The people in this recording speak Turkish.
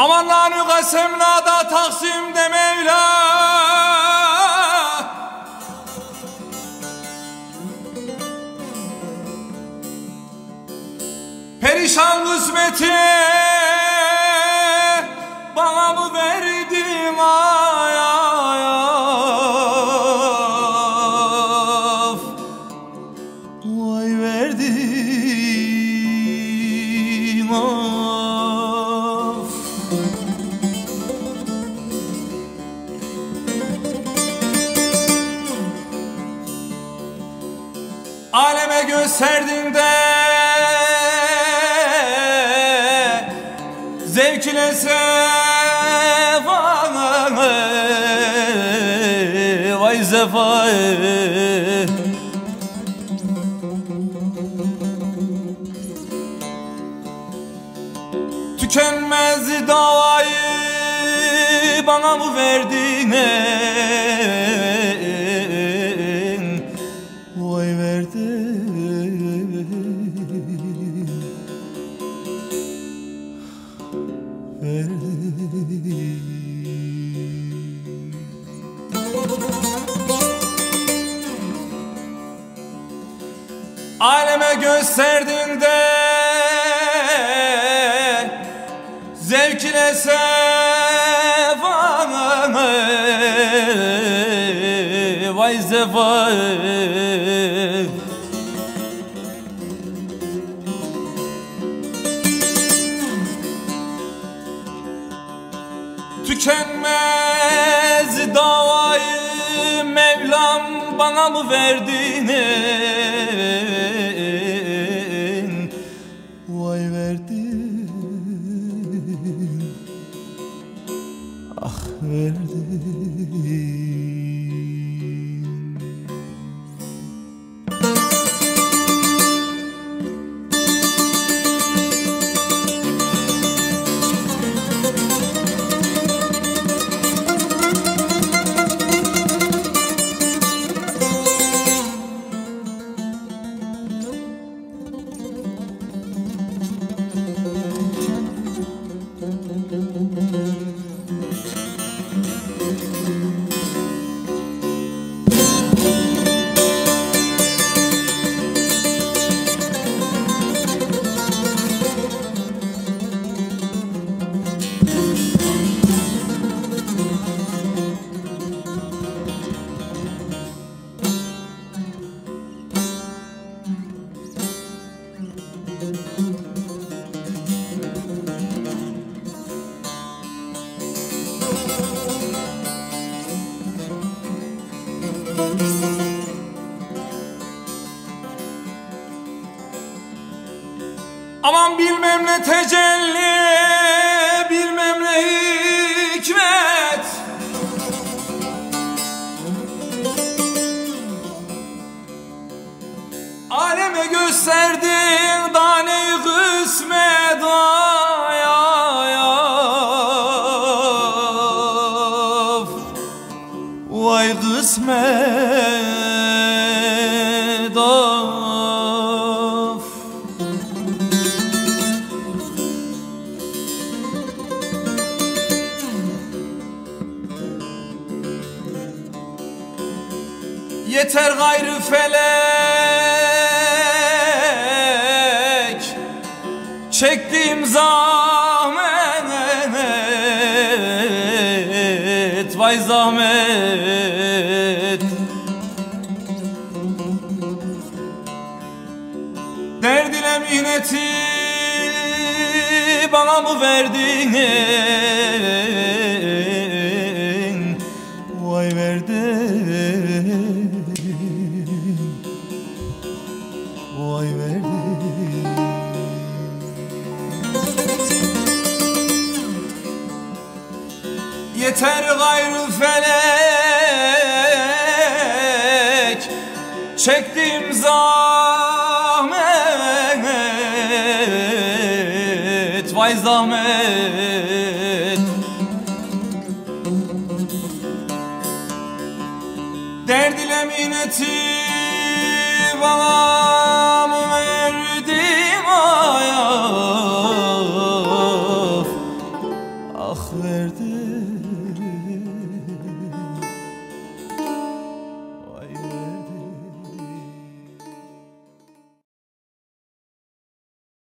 Aman nanü kasemna da taksim de Mevla. Perişan kısmeti bana mı verdin Aleme gösterdin de Zevk ile sefa Vay sefa Tükenmez davayı bana mı verdin Vay Aleme gösterdin de Zevk ile sefa Vay sefa Tükenmez davayı Mevlam bana mı verdin Vay Aman bilmem ne tecelli Yeter gayrı felek. Çektiğim zahmet Vay zahmet. Derd ile bana mı verdin Vay verdin Yeter gayrı felek. Çektim zahmet. Vay zahmet Cenneti bana mı verdin ayaf Ah verdin